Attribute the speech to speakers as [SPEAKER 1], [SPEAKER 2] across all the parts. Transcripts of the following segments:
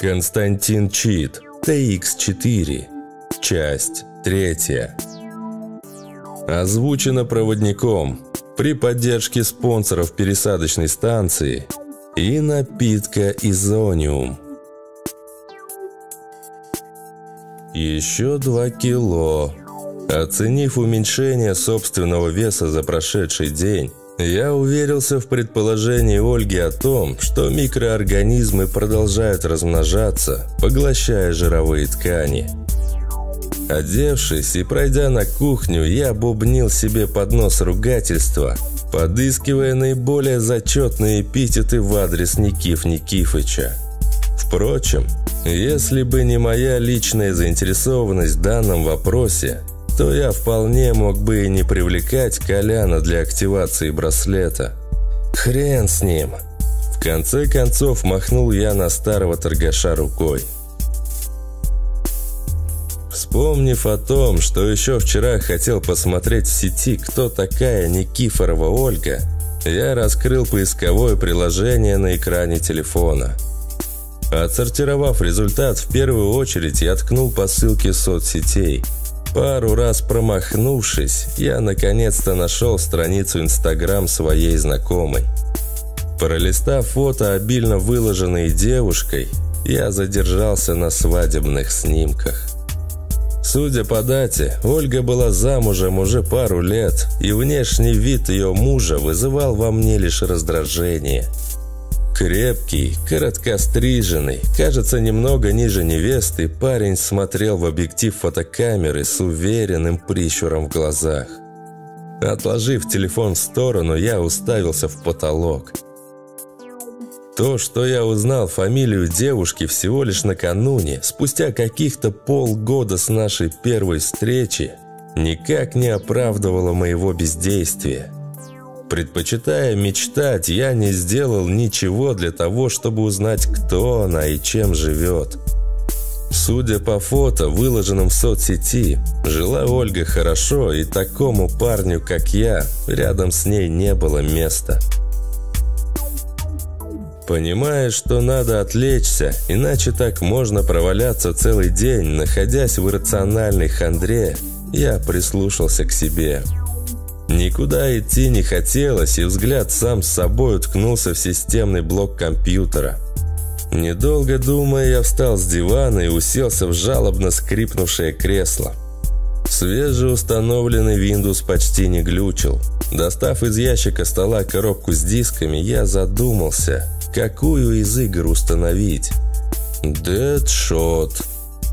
[SPEAKER 1] Константин Чит, TX4. Часть третья. Озвучено проводником при поддержке спонсоров пересадочной станции и напитка Изониум. Еще два кило. Оценив уменьшение собственного веса за прошедший день, я уверился в предположении Ольги о том, что микроорганизмы продолжают размножаться, поглощая жировые ткани. Одевшись и пройдя на кухню, я бубнил себе под нос ругательства, подыскивая наиболее зачетные эпитеты в адрес Никиф Никифыча. Впрочем, если бы не моя личная заинтересованность в данном вопросе, то я вполне мог бы и не привлекать Коляна для активации браслета. Хрен с ним. В конце концов махнул я на старого торгаша рукой. Вспомнив о том, что еще вчера хотел посмотреть в сети, кто такая Никифорова Ольга, я раскрыл поисковое приложение на экране телефона. Отсортировав результат, в первую очередь я ткнул по ссылке соцсетей – Пару раз промахнувшись, я наконец-то нашел страницу Инстаграм своей знакомой. Пролистав фото, обильно выложенные девушкой, я задержался на свадебных снимках. Судя по дате, Ольга была замужем уже пару лет, и внешний вид ее мужа вызывал во мне лишь раздражение – Крепкий, короткостриженный, кажется, немного ниже невесты, парень смотрел в объектив фотокамеры с уверенным прищуром в глазах. Отложив телефон в сторону, я уставился в потолок. То, что я узнал фамилию девушки всего лишь накануне, спустя каких-то полгода с нашей первой встречи, никак не оправдывало моего бездействия. Предпочитая мечтать, я не сделал ничего для того, чтобы узнать, кто она и чем живет. Судя по фото, выложенным в соцсети, жила Ольга хорошо, и такому парню, как я, рядом с ней не было места. Понимая, что надо отвлечься, иначе так можно проваляться целый день, находясь в иррациональной хандре, я прислушался к себе – Никуда идти не хотелось, и взгляд сам с собой уткнулся в системный блок компьютера. Недолго думая, я встал с дивана и уселся в жалобно скрипнувшее кресло. Свежеустановленный Windows почти не глючил. Достав из ящика стола коробку с дисками, я задумался, какую из игр установить. Deadshot.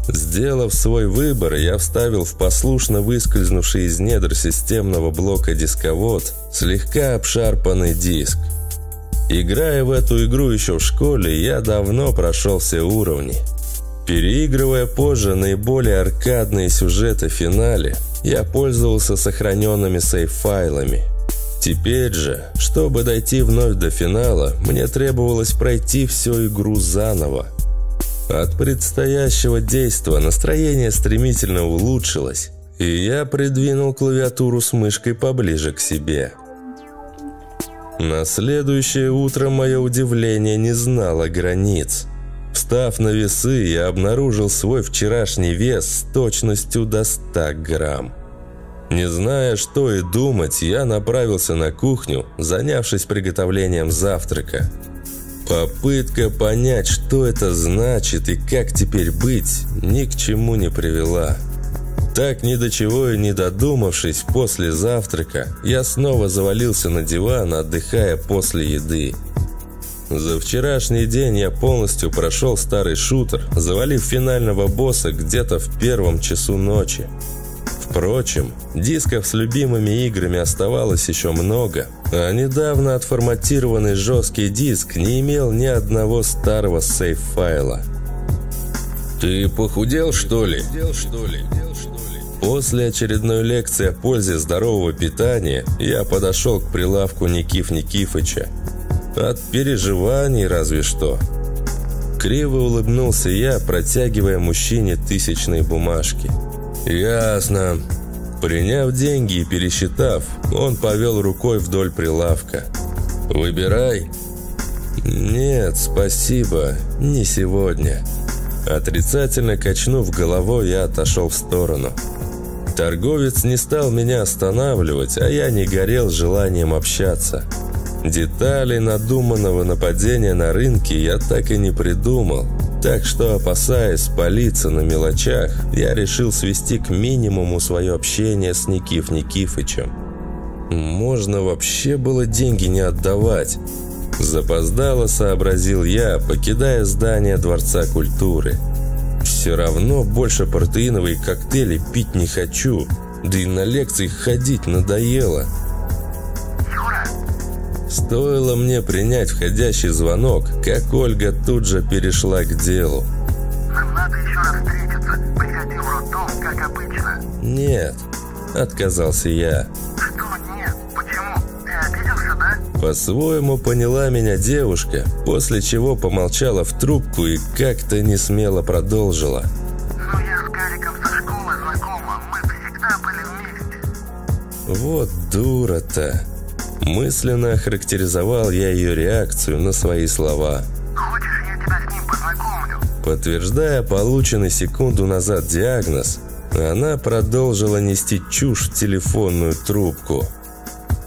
[SPEAKER 1] Сделав свой выбор, я вставил в послушно выскользнувший из недр системного блока дисковод слегка обшарпанный диск. Играя в эту игру еще в школе, я давно прошел все уровни. Переигрывая позже наиболее аркадные сюжеты в финале, я пользовался сохраненными сейф-файлами. Теперь же, чтобы дойти вновь до финала, мне требовалось пройти всю игру заново. От предстоящего действа настроение стремительно улучшилось, и я придвинул клавиатуру с мышкой поближе к себе. На следующее утро мое удивление не знало границ. Встав на весы, я обнаружил свой вчерашний вес с точностью до 100 грамм. Не зная, что и думать, я направился на кухню, занявшись приготовлением завтрака – Попытка понять, что это значит и как теперь быть, ни к чему не привела. Так ни до чего и не додумавшись после завтрака, я снова завалился на диван, отдыхая после еды. За вчерашний день я полностью прошел старый шутер, завалив финального босса где-то в первом часу ночи. Впрочем, дисков с любимыми играми оставалось еще много, а недавно отформатированный жесткий диск не имел ни одного старого сейф-файла.
[SPEAKER 2] «Ты похудел, что ли?»
[SPEAKER 1] После очередной лекции о пользе здорового питания я подошел к прилавку Никиф Никифыча. От переживаний разве что. Криво улыбнулся я, протягивая мужчине тысячные бумажки – «Ясно». Приняв деньги и пересчитав, он повел рукой вдоль прилавка. «Выбирай». «Нет, спасибо, не сегодня». Отрицательно качнув головой, я отошел в сторону. Торговец не стал меня останавливать, а я не горел желанием общаться. Деталей надуманного нападения на рынке я так и не придумал. Так что, опасаясь спалиться на мелочах, я решил свести к минимуму свое общение с Никиф Никифычем. Можно вообще было деньги не отдавать. Запоздало сообразил я, покидая здание Дворца культуры. Все равно больше протеиновые коктейли пить не хочу, да и на лекции ходить надоело. Стоило мне принять входящий звонок, как Ольга тут же перешла к делу.
[SPEAKER 3] Нам надо еще раз встретиться. Приходи в роддом, как обычно.
[SPEAKER 1] «Нет», — отказался я. По-своему поняла меня девушка, после чего помолчала в трубку и как-то не смело продолжила.
[SPEAKER 3] «Ну, я с Гариком со школы знакома, мы всегда были вместе».
[SPEAKER 1] Вот дура-то. Мысленно охарактеризовал я ее реакцию на свои слова.
[SPEAKER 3] «Хочешь, я тебя с ним познакомлю?»
[SPEAKER 1] Подтверждая полученный секунду назад диагноз, она продолжила нести чушь в телефонную трубку.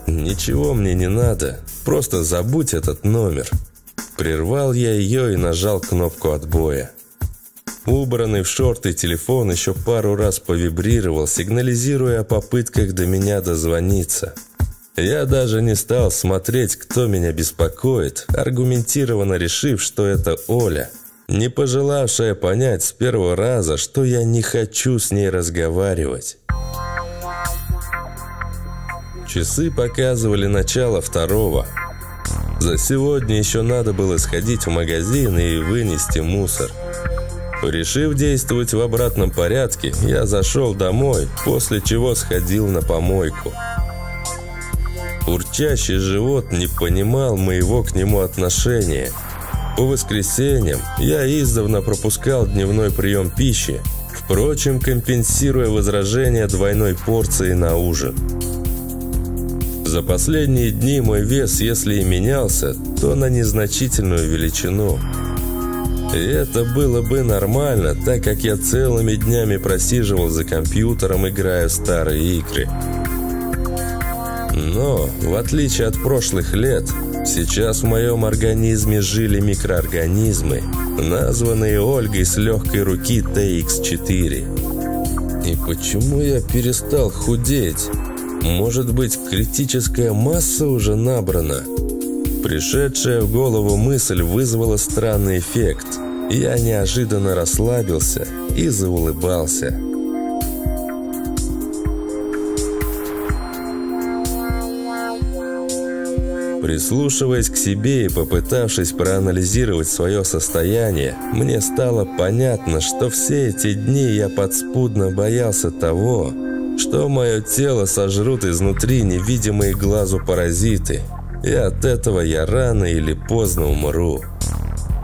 [SPEAKER 1] «Ничего мне не надо. Просто забудь этот номер». Прервал я ее и нажал кнопку отбоя. Убранный в шорты телефон еще пару раз повибрировал, сигнализируя о попытках до меня дозвониться. Я даже не стал смотреть, кто меня беспокоит, аргументированно решив, что это Оля, не пожелавшая понять с первого раза, что я не хочу с ней разговаривать. Часы показывали начало второго. За сегодня еще надо было сходить в магазин и вынести мусор. Решив действовать в обратном порядке, я зашел домой, после чего сходил на помойку. Урчащий живот не понимал моего к нему отношения. По воскресеньям я издавна пропускал дневной прием пищи, впрочем, компенсируя возражение двойной порции на ужин. За последние дни мой вес, если и менялся, то на незначительную величину. И это было бы нормально, так как я целыми днями просиживал за компьютером, играя в старые игры. Но, в отличие от прошлых лет, сейчас в моем организме жили микроорганизмы, названные Ольгой с легкой руки TX4. И почему я перестал худеть? Может быть, критическая масса уже набрана? Пришедшая в голову мысль вызвала странный эффект. Я неожиданно расслабился и заулыбался. Прислушиваясь к себе и попытавшись проанализировать свое состояние, мне стало понятно, что все эти дни я подспудно боялся того, что мое тело сожрут изнутри невидимые глазу паразиты, и от этого я рано или поздно умру.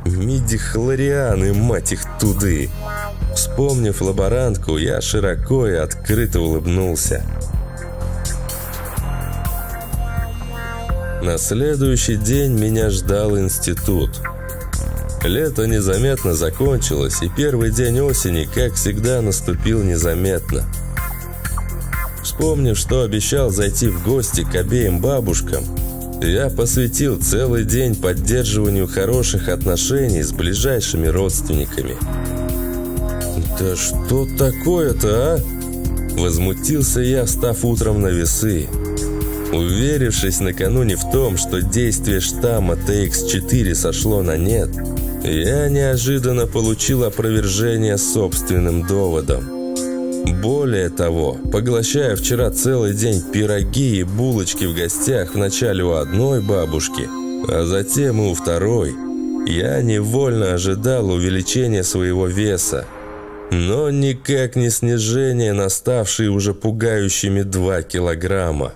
[SPEAKER 1] Мидихлорианы, мать их туды! Вспомнив лаборантку, я широко и открыто улыбнулся. На следующий день меня ждал институт. Лето незаметно закончилось, и первый день осени, как всегда, наступил незаметно – Вспомнив, что обещал зайти в гости к обеим бабушкам, я посвятил целый день поддерживанию хороших отношений с ближайшими родственниками. «Да что такое-то, а?» Возмутился я, встав утром на весы. Уверившись накануне в том, что действие штамма TX4 сошло на нет, я неожиданно получил опровержение собственным доводом. Более того, поглощая вчера целый день пироги и булочки в гостях вначале у одной бабушки, а затем и у второй, я невольно ожидал увеличения своего веса, но никак не снижения на ставшие уже пугающими 2 килограмма.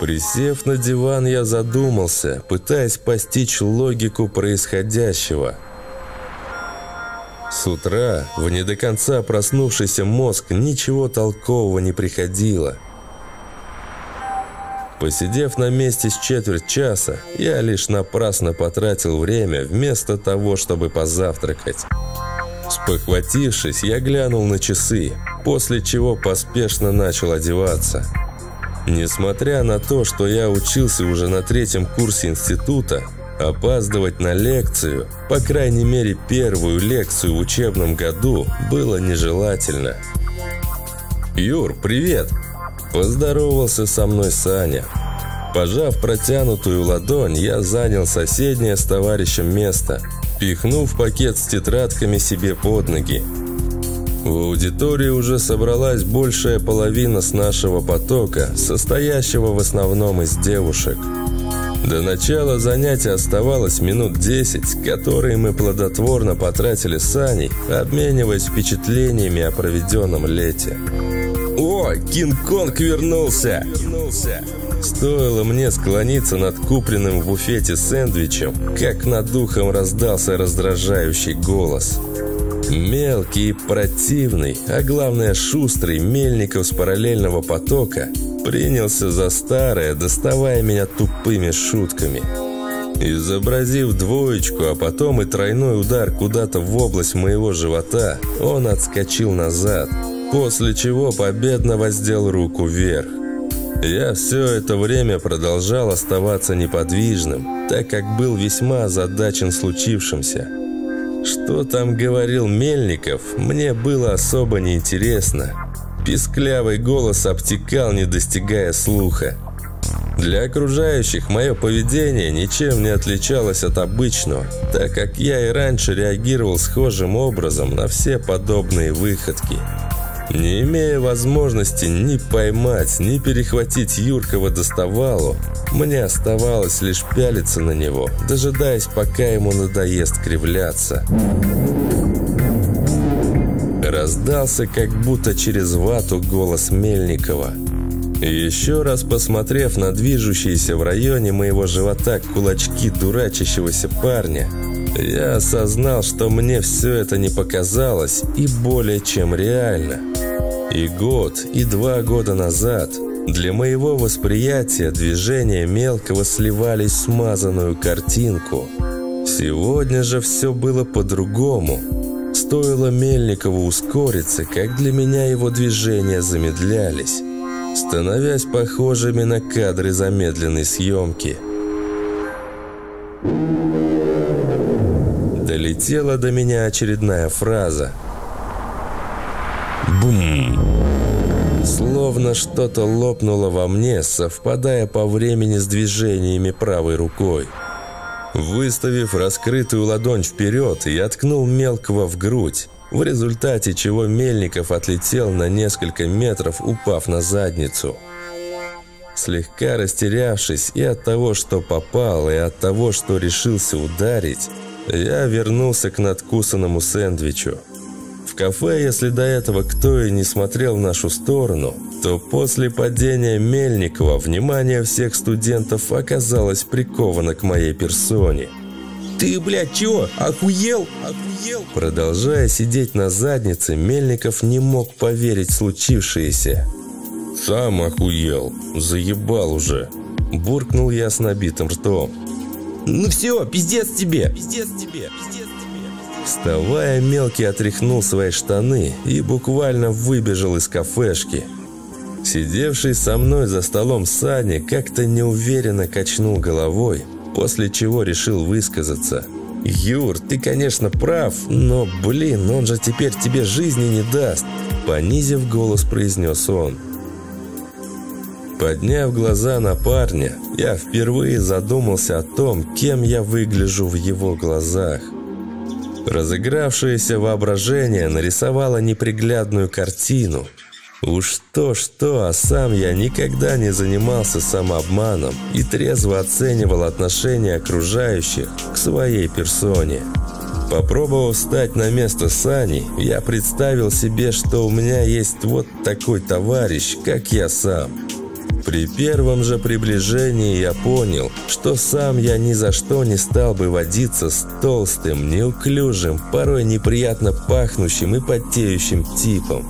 [SPEAKER 1] Присев на диван, я задумался, пытаясь постичь логику происходящего – с утра в не до конца проснувшийся мозг ничего толкового не приходило. Посидев на месте с четверть часа, я лишь напрасно потратил время вместо того, чтобы позавтракать. Спохватившись, я глянул на часы, после чего поспешно начал одеваться. Несмотря на то, что я учился уже на третьем курсе института, опаздывать на лекцию, по крайней мере первую лекцию в учебном году, было нежелательно. «Юр, привет!» Поздоровался со мной Саня. Пожав протянутую ладонь, я занял соседнее с товарищем место, пихнув пакет с тетрадками себе под ноги. В аудитории уже собралась большая половина с нашего потока, состоящего в основном из девушек. До начала занятия оставалось минут 10, которые мы плодотворно потратили с Аней, обмениваясь впечатлениями о проведенном лете. «О, Кинг-Конг вернулся!» Стоило мне склониться над купленным в буфете сэндвичем, как над духом раздался раздражающий голос. Мелкий и противный, а главное шустрый Мельников с параллельного потока принялся за старое, доставая меня тупыми шутками. Изобразив двоечку, а потом и тройной удар куда-то в область моего живота, он отскочил назад, после чего победно воздел руку вверх. Я все это время продолжал оставаться неподвижным, так как был весьма озадачен случившимся. Что там говорил Мельников, мне было особо неинтересно. Писклявый голос обтекал, не достигая слуха. Для окружающих мое поведение ничем не отличалось от обычного, так как я и раньше реагировал схожим образом на все подобные выходки. Не имея возможности ни поймать, ни перехватить Юркова доставалу, мне оставалось лишь пялиться на него, дожидаясь, пока ему надоест кривляться. Раздался как будто через вату голос Мельникова. Еще раз посмотрев на движущиеся в районе моего живота кулачки дурачащегося парня, я осознал, что мне все это не показалось и более чем реально. И год, и два года назад для моего восприятия движения мелкого сливались в смазанную картинку. Сегодня же все было по-другому. Стоило Мельникову ускориться, как для меня его движения замедлялись, становясь похожими на кадры замедленной съемки. Долетела до меня очередная фраза – Бум! Словно что-то лопнуло во мне, совпадая по времени с движениями правой рукой. Выставив раскрытую ладонь вперед, я ткнул мелкого в грудь, в результате чего Мельников отлетел на несколько метров, упав на задницу. Слегка растерявшись и от того, что попал, и от того, что решился ударить, я вернулся к надкусанному сэндвичу кафе, если до этого кто и не смотрел в нашу сторону, то после падения Мельникова внимание всех студентов оказалось приковано к моей персоне.
[SPEAKER 4] «Ты, блядь, чего? Охуел? Охуел?»
[SPEAKER 1] Продолжая сидеть на заднице, Мельников не мог поверить в случившееся. «Сам охуел. Заебал уже!» Буркнул я с набитым ртом.
[SPEAKER 4] «Ну все, пиздец тебе! Пиздец тебе! Пиздец тебе!»
[SPEAKER 1] Вставая, мелкий отряхнул свои штаны и буквально выбежал из кафешки. Сидевший со мной за столом Саня как-то неуверенно качнул головой, после чего решил высказаться. «Юр, ты, конечно, прав, но, блин, он же теперь тебе жизни не даст», понизив голос, произнес он. Подняв глаза на парня, я впервые задумался о том, кем я выгляжу в его глазах. Разыгравшееся воображение нарисовало неприглядную картину. Уж то-что, а сам я никогда не занимался самообманом и трезво оценивал отношение окружающих к своей персоне. Попробовав встать на место Сани, я представил себе, что у меня есть вот такой товарищ, как я сам – при первом же приближении я понял, что сам я ни за что не стал бы водиться с толстым, неуклюжим, порой неприятно пахнущим и потеющим типом.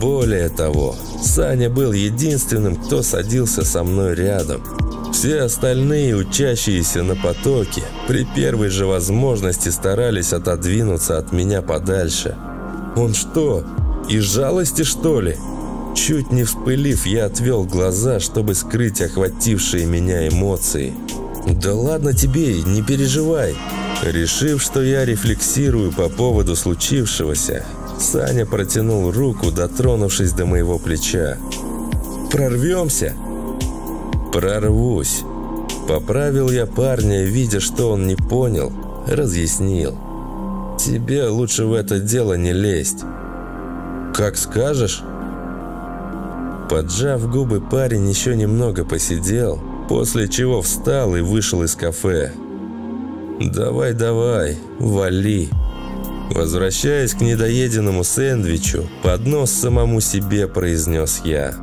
[SPEAKER 1] Более того, Саня был единственным, кто садился со мной рядом. Все остальные, учащиеся на потоке, при первой же возможности старались отодвинуться от меня подальше. Он что, из жалости что ли? Чуть не вспылив, я отвел глаза, чтобы скрыть охватившие меня эмоции. «Да ладно тебе, не переживай!» Решив, что я рефлексирую по поводу случившегося, Саня протянул руку, дотронувшись до моего плеча. «Прорвемся?» «Прорвусь!» Поправил я парня, видя, что он не понял, разъяснил. «Тебе лучше в это дело не лезть». «Как скажешь?» Поджав губы, парень еще немного посидел, после чего встал и вышел из кафе. «Давай, давай, вали!» Возвращаясь к недоеденному сэндвичу, поднос самому себе произнес я.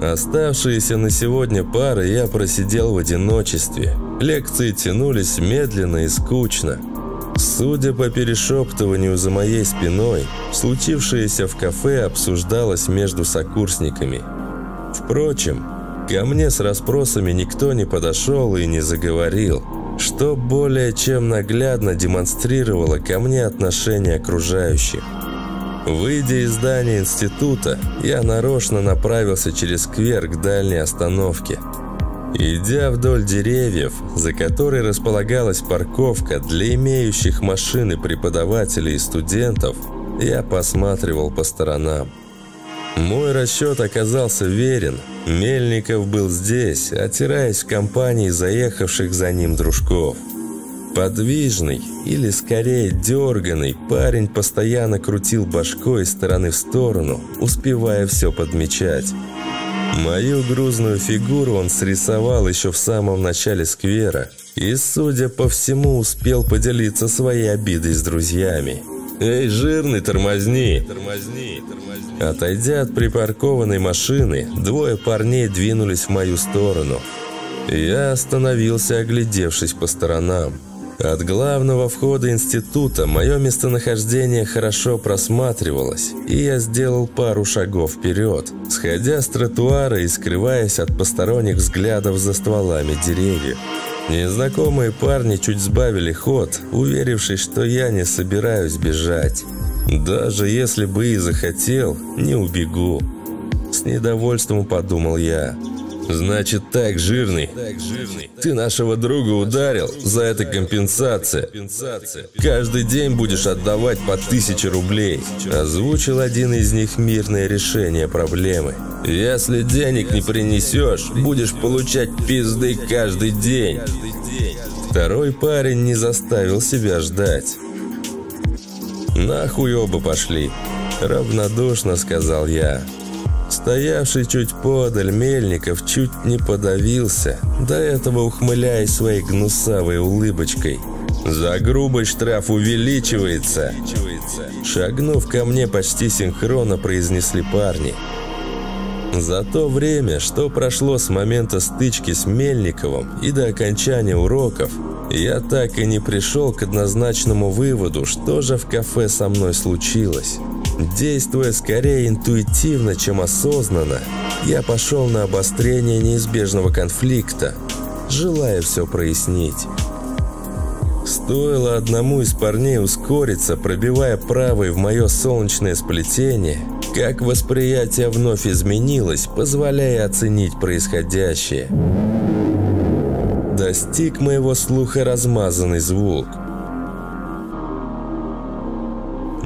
[SPEAKER 1] Оставшиеся на сегодня пары я просидел в одиночестве. Лекции тянулись медленно и скучно. Судя по перешептыванию за моей спиной, случившееся в кафе обсуждалось между сокурсниками. Впрочем, ко мне с расспросами никто не подошел и не заговорил, что более чем наглядно демонстрировало ко мне отношение окружающих. Выйдя из здания института, я нарочно направился через сквер к дальней остановке – Идя вдоль деревьев, за которой располагалась парковка для имеющих машины преподавателей и студентов, я посматривал по сторонам. Мой расчет оказался верен. Мельников был здесь, отираясь в компании заехавших за ним дружков. Подвижный, или скорее дерганный, парень постоянно крутил башкой из стороны в сторону, успевая все подмечать. Мою грузную фигуру он срисовал еще в самом начале сквера и, судя по всему, успел поделиться своей обидой с друзьями. «Эй, жирный, тормозни!» «Тормозни, тормозни!» Отойдя от припаркованной машины, двое парней двинулись в мою сторону. Я остановился, оглядевшись по сторонам. От главного входа института мое местонахождение хорошо просматривалось, и я сделал пару шагов вперед, сходя с тротуара и скрываясь от посторонних взглядов за стволами деревьев. Незнакомые парни чуть сбавили ход, уверившись, что я не собираюсь бежать. Даже если бы и захотел, не убегу. С недовольством подумал я. Значит так, жирный. Ты нашего друга ударил, за это компенсация. Каждый день будешь отдавать по тысяче рублей. Озвучил один из них мирное решение проблемы. Если денег не принесешь, будешь получать пизды каждый день. Второй парень не заставил себя ждать. Нахуй оба пошли. Равнодушно сказал я. Стоявший чуть подаль Мельников чуть не подавился, до этого ухмыляясь своей гнусавой улыбочкой. «За грубость штраф увеличивается!» Шагнув ко мне почти синхронно произнесли парни. За то время, что прошло с момента стычки с Мельниковым и до окончания уроков, я так и не пришел к однозначному выводу, что же в кафе со мной случилось. Действуя скорее интуитивно, чем осознанно, я пошел на обострение неизбежного конфликта, желая все прояснить. Стоило одному из парней ускориться, пробивая правой в мое солнечное сплетение, как восприятие вновь изменилось, позволяя оценить происходящее. Достиг моего слуха размазанный звук –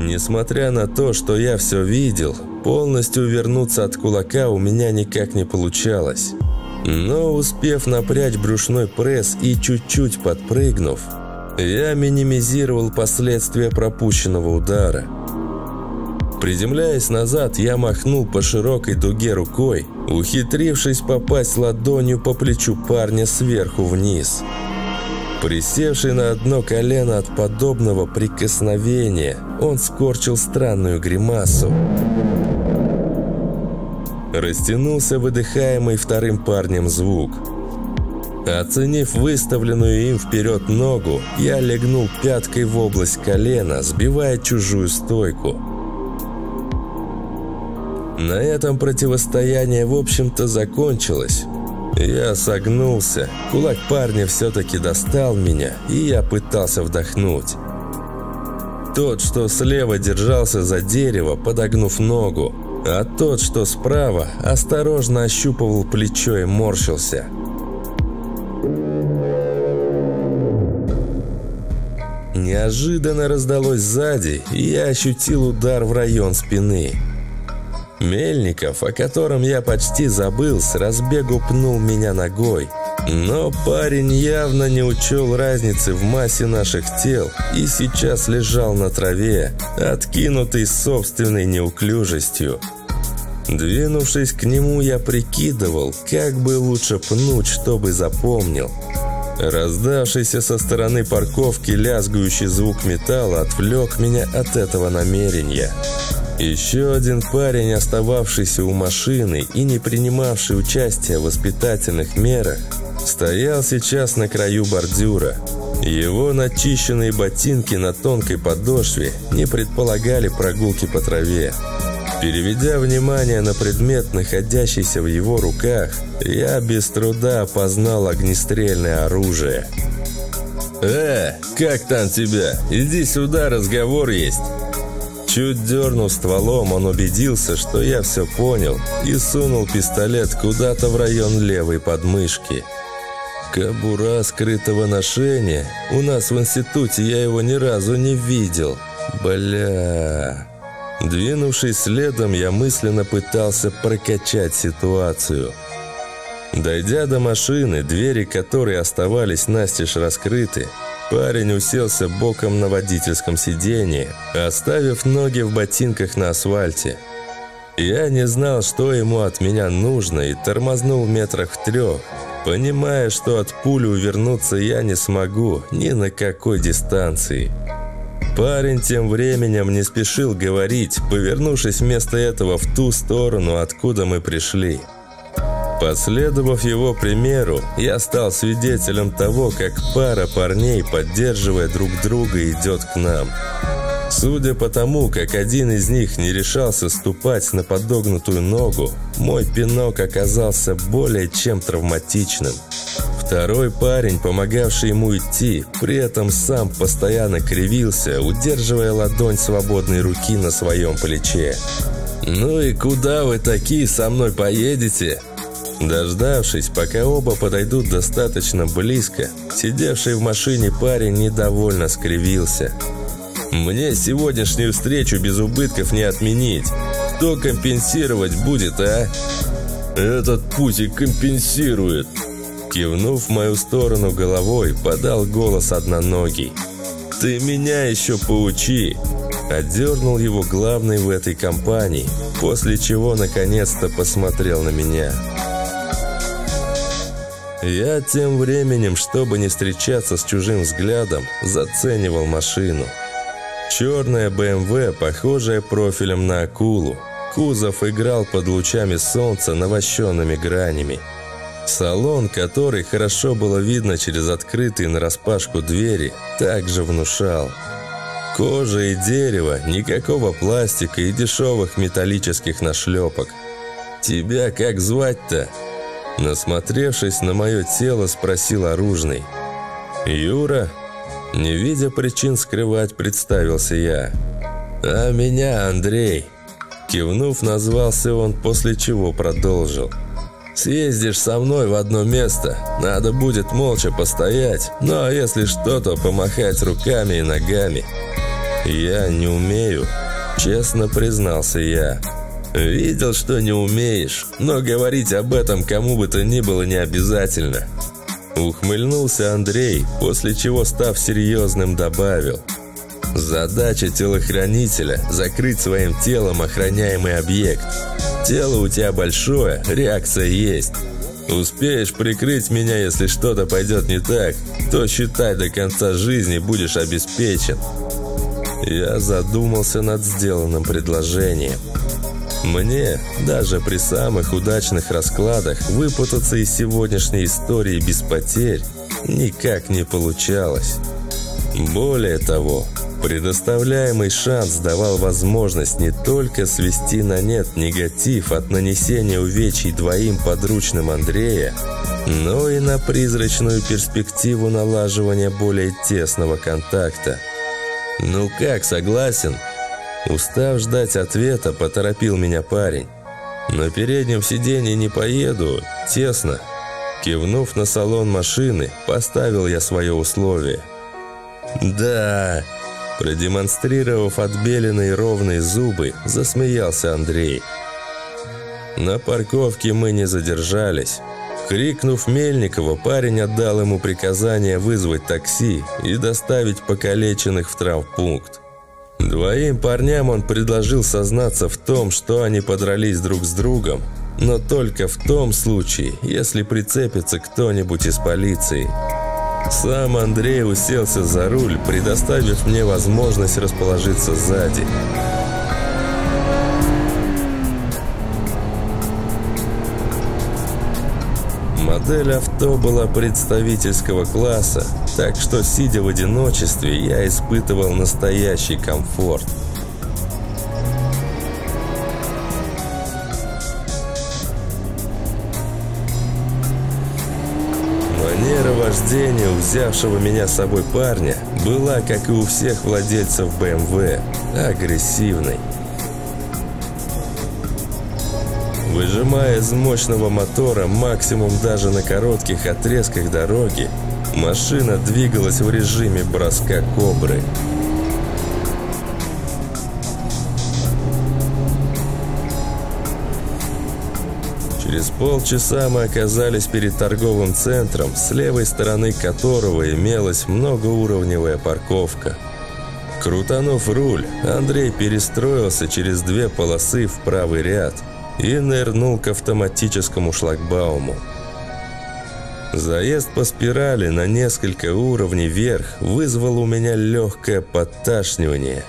[SPEAKER 1] Несмотря на то, что я все видел, полностью вернуться от кулака у меня никак не получалось. Но успев напрячь брюшной пресс и чуть-чуть подпрыгнув, я минимизировал последствия пропущенного удара. Приземляясь назад, я махнул по широкой дуге рукой, ухитрившись попасть ладонью по плечу парня сверху вниз – Присевший на одно колено от подобного прикосновения, он скорчил странную гримасу. Растянулся выдыхаемый вторым парнем звук. Оценив выставленную им вперед ногу, я легнул пяткой в область колена, сбивая чужую стойку. На этом противостояние, в общем-то, закончилось. Я согнулся, кулак парня все-таки достал меня, и я пытался вдохнуть. Тот, что слева держался за дерево, подогнув ногу, а тот, что справа, осторожно ощупывал плечо и морщился. Неожиданно раздалось сзади, и я ощутил удар в район спины. Мельников, о котором я почти забыл, с разбегу пнул меня ногой. Но парень явно не учел разницы в массе наших тел и сейчас лежал на траве, откинутый собственной неуклюжестью. Двинувшись к нему, я прикидывал, как бы лучше пнуть, чтобы запомнил. Раздавшийся со стороны парковки лязгающий звук металла отвлек меня от этого намерения. Еще один парень, остававшийся у машины и не принимавший участия в воспитательных мерах, стоял сейчас на краю бордюра. Его начищенные ботинки на тонкой подошве не предполагали прогулки по траве. Переведя внимание на предмет, находящийся в его руках, я без труда опознал огнестрельное оружие. «Э, как там тебя? Иди сюда, разговор есть!» Чуть дернув стволом, он убедился, что я все понял, и сунул пистолет куда-то в район левой подмышки. Кобура скрытого ношения. У нас в институте я его ни разу не видел. Бля. Двинувшись следом, я мысленно пытался прокачать ситуацию. Дойдя до машины, двери которой оставались настежь раскрыты, Парень уселся боком на водительском сиденье, оставив ноги в ботинках на асфальте. Я не знал, что ему от меня нужно, и тормознул в метрах в трех, понимая, что от пули увернуться я не смогу ни на какой дистанции. Парень тем временем не спешил говорить, повернувшись вместо этого в ту сторону, откуда мы пришли. Последовав его примеру, я стал свидетелем того, как пара парней, поддерживая друг друга, идет к нам. Судя по тому, как один из них не решался ступать на подогнутую ногу, мой пинок оказался более чем травматичным. Второй парень, помогавший ему идти, при этом сам постоянно кривился, удерживая ладонь свободной руки на своем плече. «Ну и куда вы такие со мной поедете?» Дождавшись, пока оба подойдут достаточно близко, сидевший в машине парень недовольно скривился. «Мне сегодняшнюю встречу без убытков не отменить. Кто компенсировать будет, а?» «Этот путик компенсирует!» Кивнув в мою сторону головой, подал голос одноногий. «Ты меня еще поучи!» Отдернул его главный в этой компании, после чего наконец-то посмотрел на меня. Я тем временем, чтобы не встречаться с чужим взглядом, заценивал машину. Черная БМВ, похожая профилем на акулу. Кузов играл под лучами солнца навощенными гранями. Салон, который хорошо было видно через открытые нараспашку двери, также внушал. Кожа и дерево, никакого пластика и дешевых металлических нашлепок. «Тебя как звать-то?» Насмотревшись на мое тело, спросил оружный. «Юра?» Не видя причин скрывать, представился я. «А меня Андрей!» Кивнув, назвался он, после чего продолжил. «Съездишь со мной в одно место, надо будет молча постоять, ну а если что, то помахать руками и ногами». «Я не умею», честно признался я. «Видел, что не умеешь, но говорить об этом кому бы то ни было не обязательно». Ухмыльнулся Андрей, после чего, став серьезным, добавил. «Задача телохранителя – закрыть своим телом охраняемый объект. Тело у тебя большое, реакция есть. Успеешь прикрыть меня, если что-то пойдет не так, то считай до конца жизни будешь обеспечен». Я задумался над сделанным предложением. Мне, даже при самых удачных раскладах, выпутаться из сегодняшней истории без потерь никак не получалось. Более того, предоставляемый шанс давал возможность не только свести на нет негатив от нанесения увечий двоим подручным Андрея, но и на призрачную перспективу налаживания более тесного контакта. «Ну как, согласен?» Устав ждать ответа, поторопил меня парень. «На переднем сиденье не поеду, тесно». Кивнув на салон машины, поставил я свое условие. «Да!» Продемонстрировав отбеленные ровные зубы, засмеялся Андрей. На парковке мы не задержались. Крикнув Мельникова, парень отдал ему приказание вызвать такси и доставить покалеченных в травмпункт. Двоим парням он предложил сознаться в том, что они подрались друг с другом, но только в том случае, если прицепится кто-нибудь из полиции. Сам Андрей уселся за руль, предоставив мне возможность расположиться сзади. Модель авто была представительского класса, так что, сидя в одиночестве, я испытывал настоящий комфорт. Манера вождения взявшего меня с собой парня была, как и у всех владельцев BMW, агрессивной. Выжимая из мощного мотора максимум даже на коротких отрезках дороги, машина двигалась в режиме броска кобры. Через полчаса мы оказались перед торговым центром, с левой стороны которого имелась многоуровневая парковка. Крутанув руль, Андрей перестроился через две полосы в правый ряд – и нырнул к автоматическому шлагбауму. Заезд по спирали на несколько уровней вверх вызвал у меня легкое подташнивание.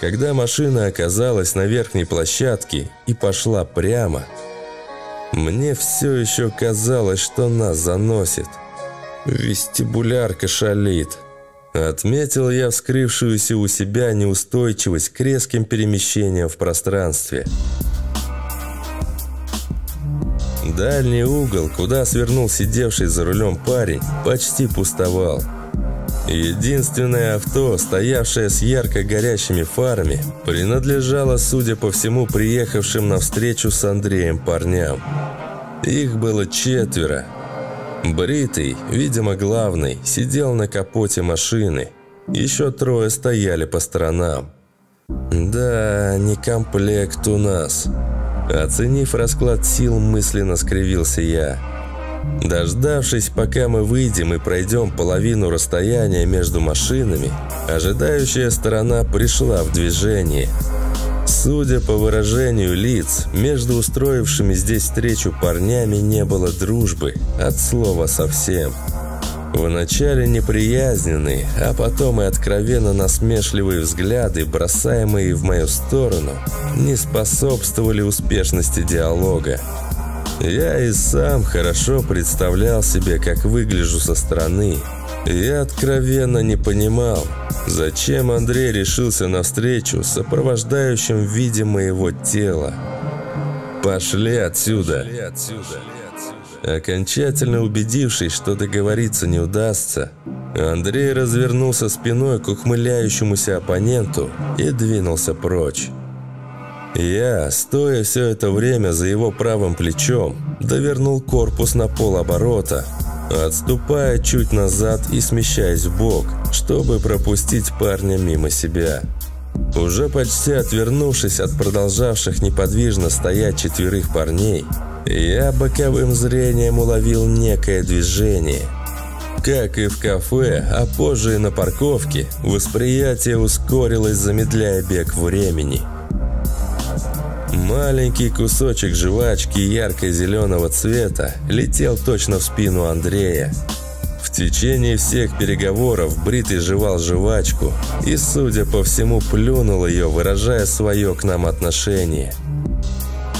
[SPEAKER 1] Когда машина оказалась на верхней площадке и пошла прямо, мне все еще казалось, что нас заносит. Вестибулярка шалит. Отметил я вскрывшуюся у себя неустойчивость к резким перемещениям в пространстве. Дальний угол, куда свернул сидевший за рулем парень, почти пустовал. Единственное авто, стоявшее с ярко горящими фарами, принадлежало, судя по всему, приехавшим навстречу с Андреем парням. Их было четверо, Бритый, видимо главный, сидел на капоте машины. Еще трое стояли по сторонам. «Да, не комплект у нас». Оценив расклад сил, мысленно скривился я. Дождавшись, пока мы выйдем и пройдем половину расстояния между машинами, ожидающая сторона пришла в движение – Судя по выражению лиц, между устроившими здесь встречу парнями не было дружбы, от слова совсем. Вначале неприязненные, а потом и откровенно насмешливые взгляды, бросаемые в мою сторону, не способствовали успешности диалога. Я и сам хорошо представлял себе, как выгляжу со стороны. Я откровенно не понимал, Зачем Андрей решился на встречу с сопровождающим в виде моего тела? Пошли отсюда. Пошли отсюда. Окончательно убедившись, что договориться не удастся, Андрей развернулся спиной к ухмыляющемуся оппоненту и двинулся прочь. Я, стоя все это время за его правым плечом, довернул корпус на полоборота, отступая чуть назад и смещаясь в бок, чтобы пропустить парня мимо себя. Уже почти отвернувшись от продолжавших неподвижно стоять четверых парней, я боковым зрением уловил некое движение. Как и в кафе, а позже и на парковке, восприятие ускорилось, замедляя бег времени – Маленький кусочек жвачки ярко-зеленого цвета летел точно в спину Андрея. В течение всех переговоров Бритый жевал жвачку и, судя по всему, плюнул ее, выражая свое к нам отношение.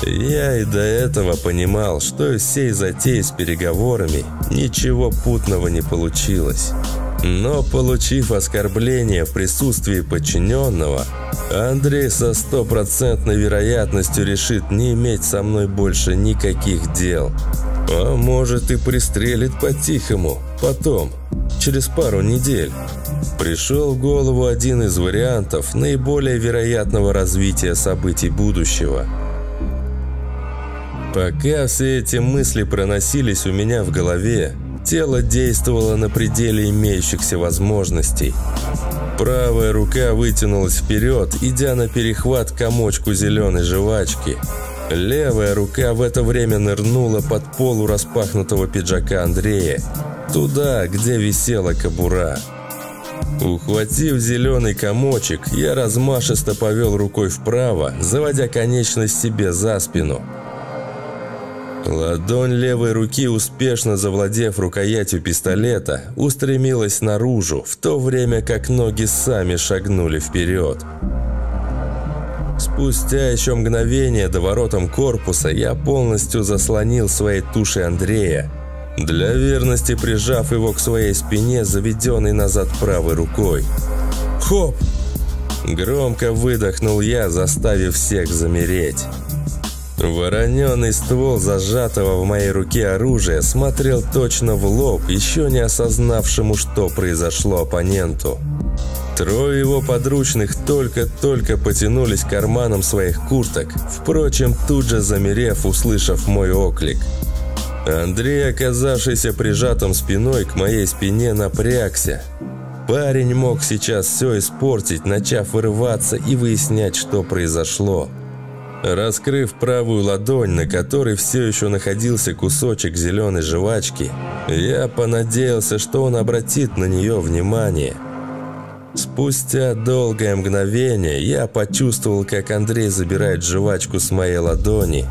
[SPEAKER 1] Я и до этого понимал, что из всей затеи с переговорами ничего путного не получилось. Но, получив оскорбление в присутствии подчиненного, Андрей со стопроцентной вероятностью решит не иметь со мной больше никаких дел. А может и пристрелит по-тихому, потом, через пару недель. Пришел в голову один из вариантов наиболее вероятного развития событий будущего – Пока все эти мысли проносились у меня в голове, тело действовало на пределе имеющихся возможностей. Правая рука вытянулась вперед, идя на перехват комочку зеленой жвачки. Левая рука в это время нырнула под полу распахнутого пиджака Андрея, туда, где висела кобура. Ухватив зеленый комочек, я размашисто повел рукой вправо, заводя конечность себе за спину – Ладонь левой руки, успешно завладев рукоятью пистолета, устремилась наружу, в то время как ноги сами шагнули вперед. Спустя еще мгновение до воротам корпуса я полностью заслонил своей тушей Андрея, для верности прижав его к своей спине, заведенной назад правой рукой. «Хоп!» Громко выдохнул я, заставив всех замереть. Вороненый ствол зажатого в моей руке оружия смотрел точно в лоб, еще не осознавшему, что произошло оппоненту. Трое его подручных только-только потянулись к карманам своих курток, впрочем, тут же замерев, услышав мой оклик. Андрей, оказавшийся прижатым спиной к моей спине, напрягся. Парень мог сейчас все испортить, начав вырываться и выяснять, что произошло. Раскрыв правую ладонь, на которой все еще находился кусочек зеленой жвачки, я понадеялся, что он обратит на нее внимание. Спустя долгое мгновение я почувствовал, как Андрей забирает жвачку с моей ладони,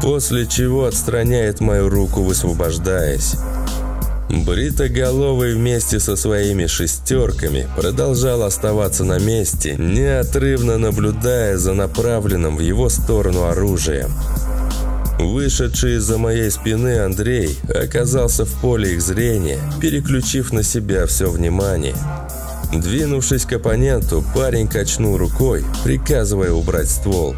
[SPEAKER 1] после чего отстраняет мою руку, высвобождаясь. Бритоголовый вместе со своими шестерками продолжал оставаться на месте, неотрывно наблюдая за направленным в его сторону оружием. Вышедший из-за моей спины Андрей оказался в поле их зрения, переключив на себя все внимание. Двинувшись к оппоненту, парень качнул рукой, приказывая убрать ствол.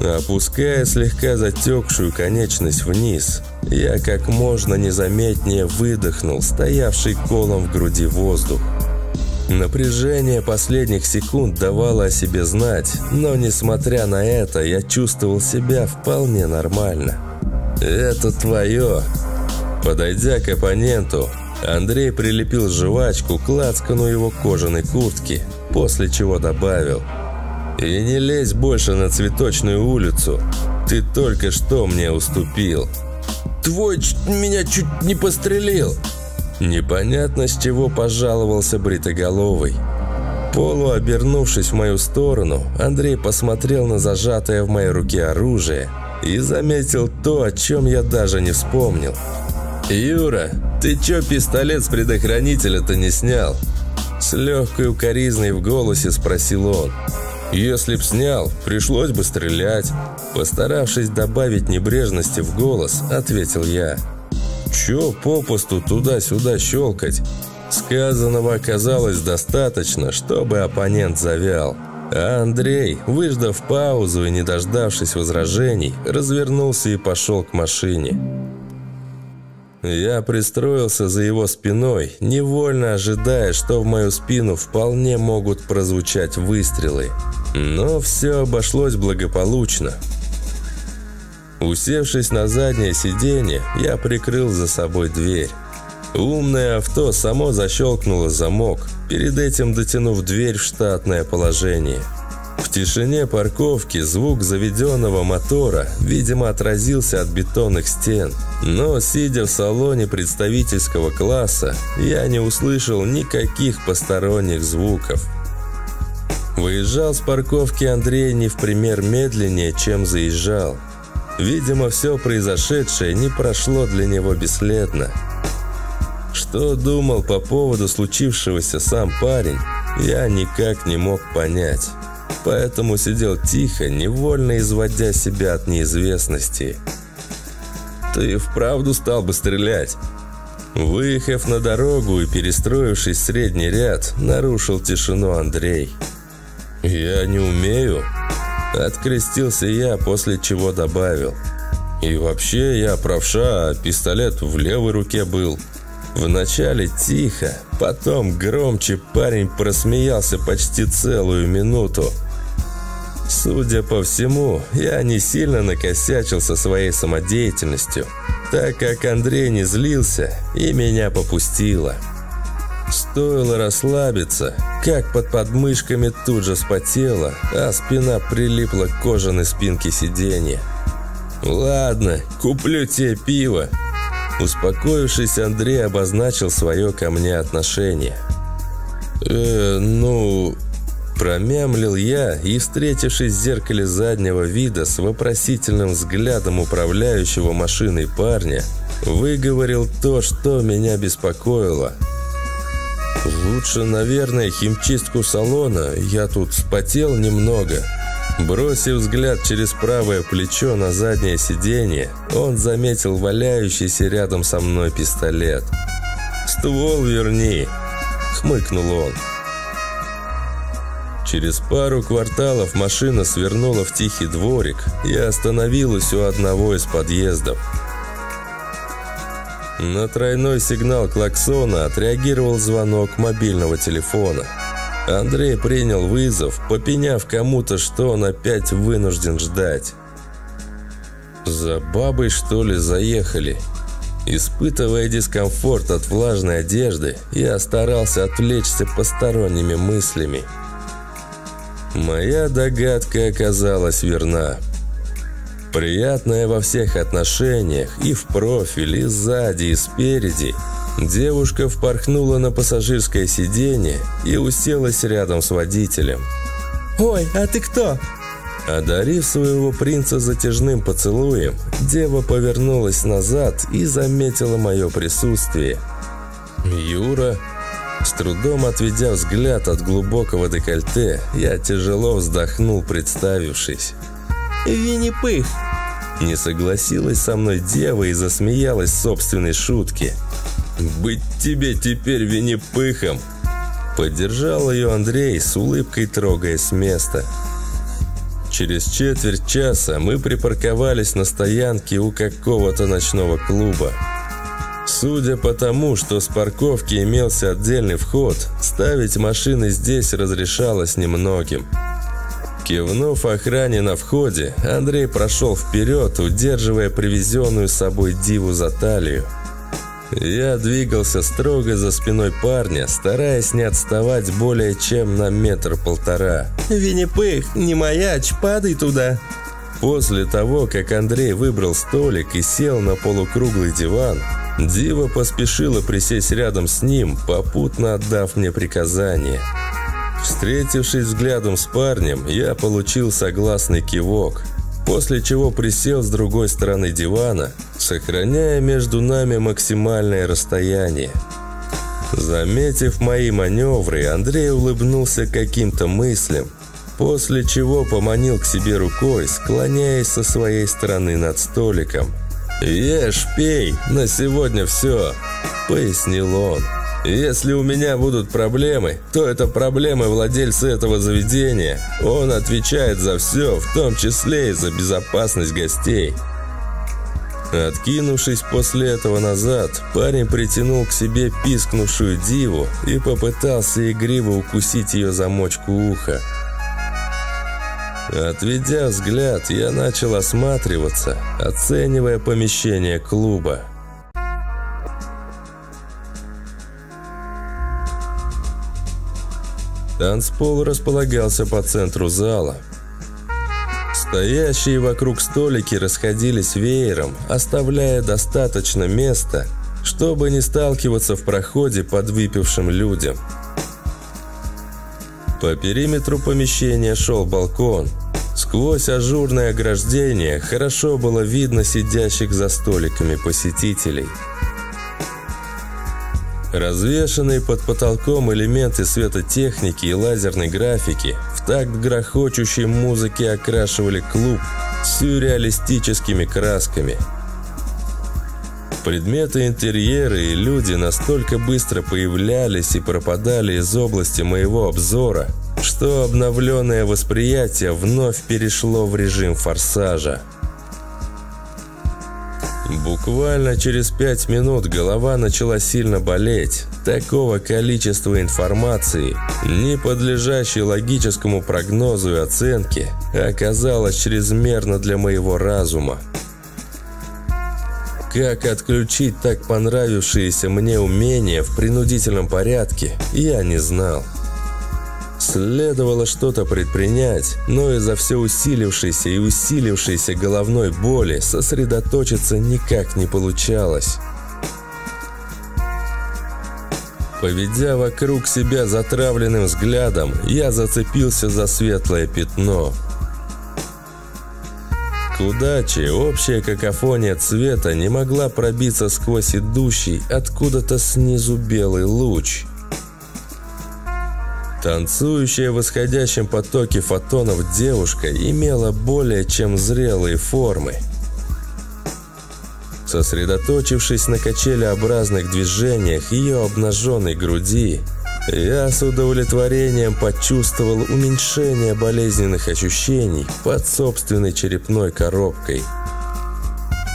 [SPEAKER 1] Опуская слегка затекшую конечность вниз, я как можно незаметнее выдохнул стоявший колом в груди воздух. Напряжение последних секунд давало о себе знать, но несмотря на это, я чувствовал себя вполне нормально. «Это твое!» Подойдя к оппоненту, Андрей прилепил жвачку к лацкану его кожаной куртки, после чего добавил – и не лезь больше на цветочную улицу. Ты только что мне уступил. Твой меня чуть не пострелил. Непонятно, с чего пожаловался Бритоголовый. Полуобернувшись в мою сторону, Андрей посмотрел на зажатое в моей руке оружие и заметил то, о чем я даже не вспомнил. «Юра, ты чё пистолет с предохранителя-то не снял?» С легкой укоризной в голосе спросил он. Если б снял, пришлось бы стрелять. Постаравшись добавить небрежности в голос, ответил я. Чё попусту туда-сюда щелкать? Сказанного оказалось достаточно, чтобы оппонент завял. А Андрей, выждав паузу и не дождавшись возражений, развернулся и пошел к машине. Я пристроился за его спиной, невольно ожидая, что в мою спину вполне могут прозвучать выстрелы. Но все обошлось благополучно. Усевшись на заднее сиденье, я прикрыл за собой дверь. Умное авто само защелкнуло замок, перед этим дотянув дверь в штатное положение – в тишине парковки звук заведенного мотора, видимо, отразился от бетонных стен. Но, сидя в салоне представительского класса, я не услышал никаких посторонних звуков. Выезжал с парковки Андрей не в пример медленнее, чем заезжал. Видимо, все произошедшее не прошло для него бесследно. Что думал по поводу случившегося сам парень, я никак не мог понять. Поэтому сидел тихо, невольно изводя себя от неизвестности. «Ты вправду стал бы стрелять?» Выехав на дорогу и перестроившись в средний ряд, нарушил тишину Андрей. «Я не умею», — открестился я, после чего добавил. «И вообще я правша, а пистолет в левой руке был». Вначале тихо, потом громче парень просмеялся почти целую минуту. Судя по всему, я не сильно накосячил со своей самодеятельностью, так как Андрей не злился и меня попустило. Стоило расслабиться, как под подмышками тут же спотело, а спина прилипла к кожаной спинке сиденья. «Ладно, куплю тебе пиво», Успокоившись, Андрей обозначил свое ко мне отношение. «Э, ну...» Промямлил я и, встретившись в зеркале заднего вида с вопросительным взглядом управляющего машиной парня, выговорил то, что меня беспокоило. «Лучше, наверное, химчистку салона. Я тут спотел немного». Бросив взгляд через правое плечо на заднее сиденье, он заметил валяющийся рядом со мной пистолет. «Ствол верни!» – хмыкнул он. Через пару кварталов машина свернула в тихий дворик и остановилась у одного из подъездов. На тройной сигнал клаксона отреагировал звонок мобильного телефона – Андрей принял вызов, попеняв кому-то, что он опять вынужден ждать. За бабой, что ли, заехали? Испытывая дискомфорт от влажной одежды, я старался отвлечься посторонними мыслями. Моя догадка оказалась верна. Приятная во всех отношениях, и в профиль, и сзади, и спереди – Девушка впорхнула на пассажирское сиденье и уселась рядом с водителем.
[SPEAKER 4] «Ой, а ты кто?»
[SPEAKER 1] Одарив своего принца затяжным поцелуем, дева повернулась назад и заметила мое присутствие. «Юра?» С трудом отведя взгляд от глубокого декольте, я тяжело вздохнул, представившись.
[SPEAKER 4] «Винни-Пых!»
[SPEAKER 1] Не согласилась со мной дева и засмеялась собственной шутке. «Быть тебе теперь винипыхом!» Поддержал ее Андрей с улыбкой, трогая с места. Через четверть часа мы припарковались на стоянке у какого-то ночного клуба. Судя по тому, что с парковки имелся отдельный вход, ставить машины здесь разрешалось немногим. Кивнув охране на входе, Андрей прошел вперед, удерживая привезенную с собой диву за талию. Я двигался строго за спиной парня, стараясь не отставать более чем на метр-полтора.
[SPEAKER 4] «Винни-Пых, не маячь, падай туда!»
[SPEAKER 1] После того, как Андрей выбрал столик и сел на полукруглый диван, Дива поспешила присесть рядом с ним, попутно отдав мне приказание. Встретившись взглядом с парнем, я получил согласный кивок – после чего присел с другой стороны дивана, сохраняя между нами максимальное расстояние. Заметив мои маневры, Андрей улыбнулся каким-то мыслям, после чего поманил к себе рукой, склоняясь со своей стороны над столиком. «Ешь, пей, на сегодня все», — пояснил он. Если у меня будут проблемы, то это проблемы владельца этого заведения. Он отвечает за все, в том числе и за безопасность гостей. Откинувшись после этого назад, парень притянул к себе пискнувшую диву и попытался игриво укусить ее замочку уха. Отведя взгляд, я начал осматриваться, оценивая помещение клуба. Танцпол располагался по центру зала. Стоящие вокруг столики расходились веером, оставляя достаточно места, чтобы не сталкиваться в проходе под выпившим людям. По периметру помещения шел балкон. Сквозь ажурное ограждение хорошо было видно сидящих за столиками посетителей – Развешанные под потолком элементы светотехники и лазерной графики в такт грохочущей музыки окрашивали клуб сюрреалистическими красками. Предметы интерьера и люди настолько быстро появлялись и пропадали из области моего обзора, что обновленное восприятие вновь перешло в режим форсажа. Буквально через пять минут голова начала сильно болеть. Такого количества информации, не подлежащей логическому прогнозу и оценке, оказалось чрезмерно для моего разума. Как отключить так понравившееся мне умение в принудительном порядке, я не знал. Следовало что-то предпринять, но из-за все усилившейся и усилившейся головной боли сосредоточиться никак не получалось. Поведя вокруг себя затравленным взглядом, я зацепился за светлое пятно. К удаче общая какофония цвета не могла пробиться сквозь идущий откуда-то снизу белый луч – Танцующая в восходящем потоке фотонов девушка имела более чем зрелые формы. Сосредоточившись на качелеобразных движениях ее обнаженной груди, я с удовлетворением почувствовал уменьшение болезненных ощущений под собственной черепной коробкой.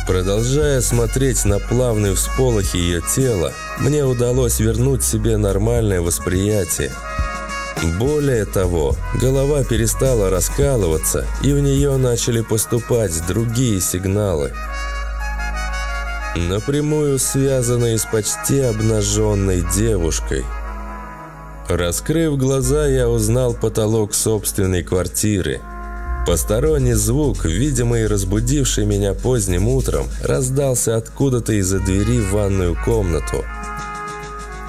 [SPEAKER 1] Продолжая смотреть на плавные всполохи ее тела, мне удалось вернуть себе нормальное восприятие – более того, голова перестала раскалываться, и в нее начали поступать другие сигналы. Напрямую связанные с почти обнаженной девушкой. Раскрыв глаза, я узнал потолок собственной квартиры. Посторонний звук, видимый и разбудивший меня поздним утром, раздался откуда-то из-за двери в ванную комнату –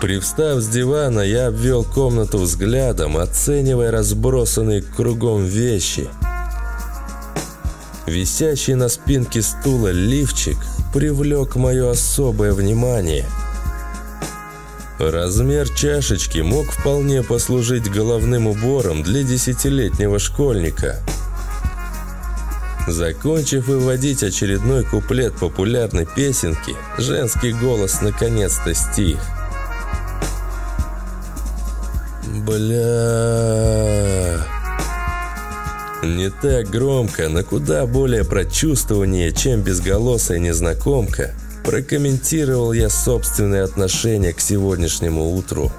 [SPEAKER 1] Привстав с дивана, я обвел комнату взглядом, оценивая разбросанные кругом вещи. Висящий на спинке стула лифчик привлек мое особое внимание. Размер чашечки мог вполне послужить головным убором для десятилетнего школьника. Закончив выводить очередной куплет популярной песенки, женский голос наконец-то стих. Бля... Не так громко, но куда более прочувствование, чем безголосая незнакомка, прокомментировал я собственное отношение к сегодняшнему утру.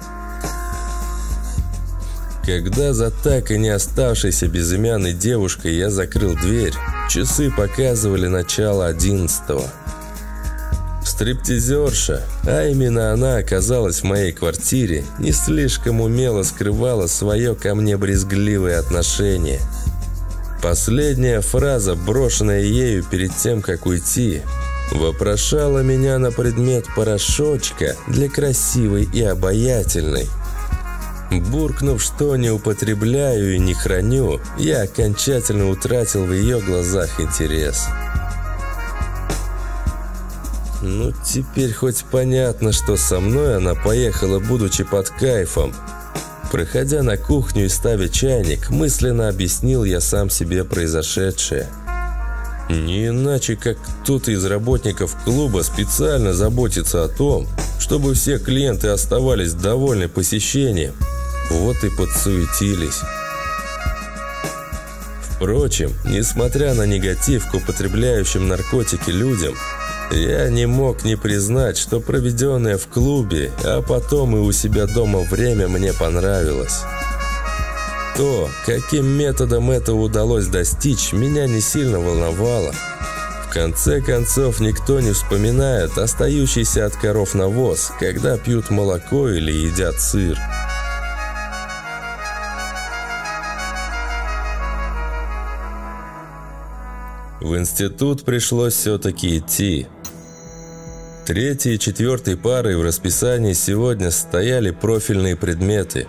[SPEAKER 1] Когда за так и не оставшейся безымянной девушкой я закрыл дверь, часы показывали начало одиннадцатого. Стриптизерша, а именно она оказалась в моей квартире, не слишком умело скрывала свое ко мне брезгливое отношение. Последняя фраза, брошенная ею перед тем, как уйти, вопрошала меня на предмет порошочка для красивой и обаятельной. Буркнув, что не употребляю и не храню, я окончательно утратил в ее глазах интерес. Ну, теперь хоть понятно, что со мной она поехала, будучи под кайфом. Проходя на кухню и ставя чайник, мысленно объяснил я сам себе произошедшее. Не иначе, как кто-то из работников клуба специально заботится о том, чтобы все клиенты оставались довольны посещением. Вот и подсуетились. Впрочем, несмотря на негатив к употребляющим наркотики людям, я не мог не признать, что проведенное в клубе, а потом и у себя дома время мне понравилось. То, каким методом это удалось достичь, меня не сильно волновало. В конце концов, никто не вспоминает остающийся от коров навоз, когда пьют молоко или едят сыр. В институт пришлось все-таки идти. Третьей и четвертой парой в расписании сегодня стояли профильные предметы.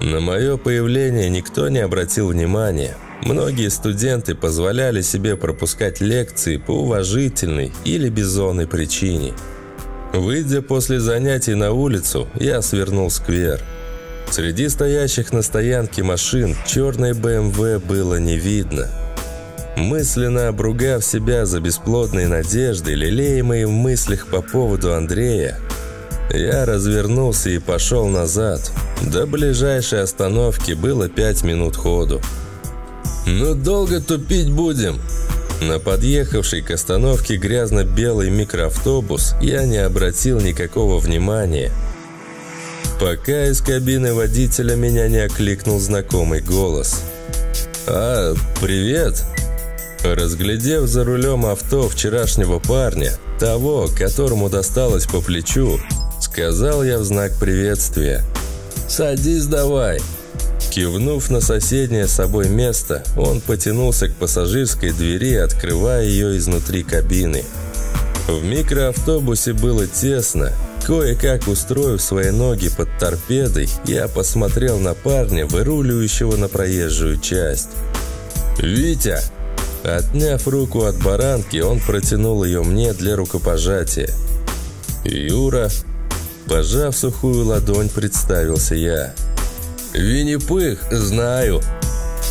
[SPEAKER 1] На мое появление никто не обратил внимания. Многие студенты позволяли себе пропускать лекции по уважительной или безонной причине. Выйдя после занятий на улицу, я свернул сквер. Среди стоящих на стоянке машин черной БМВ было не видно. Мысленно обругав себя за бесплодные надежды, лелеемые в мыслях по поводу Андрея, я развернулся и пошел назад. До ближайшей остановки было пять минут ходу. «Ну долго тупить будем?» На подъехавший к остановке грязно-белый микроавтобус я не обратил никакого внимания. Пока из кабины водителя меня не окликнул знакомый голос. «А, привет!» Разглядев за рулем авто вчерашнего парня, того, которому досталось по плечу, сказал я в знак приветствия. «Садись давай!» Кивнув на соседнее с собой место, он потянулся к пассажирской двери, открывая ее изнутри кабины. В микроавтобусе было тесно. Кое-как устроив свои ноги под торпедой, я посмотрел на парня, выруливающего на проезжую часть. «Витя!» Отняв руку от баранки, он протянул ее мне для рукопожатия. «Юра!» Пожав сухую ладонь, представился я. «Винни-Пых, знаю!»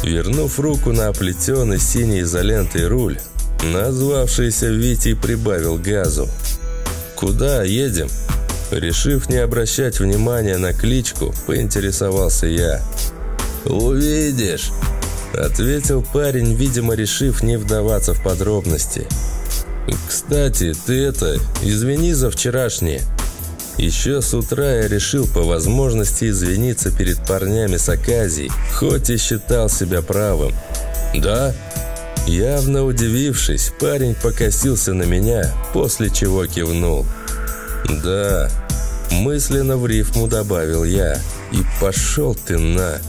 [SPEAKER 1] Вернув руку на оплетенный синей изолентой руль, назвавшийся Витей прибавил газу. «Куда едем?» Решив не обращать внимания на кличку, поинтересовался я. «Увидишь!» Ответил парень, видимо, решив не вдаваться в подробности. «Кстати, ты это, извини за вчерашнее». Еще с утра я решил по возможности извиниться перед парнями с Аказией, хоть и считал себя правым. «Да?» Явно удивившись, парень покосился на меня, после чего кивнул. «Да», мысленно в рифму добавил я. «И пошел ты на...»